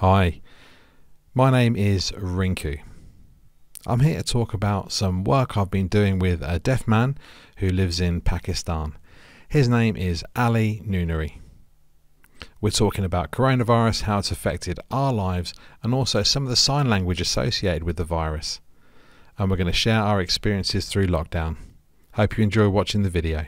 Hi, my name is Rinkoo. I'm here to talk about some work I've been doing with a deaf man who lives in Pakistan. His name is Ali Noonari. We're talking about coronavirus, how it's affected our lives, and also some of the sign language associated with the virus. And we're going to share our experiences through lockdown. Hope you enjoy watching the video.